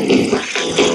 ああ。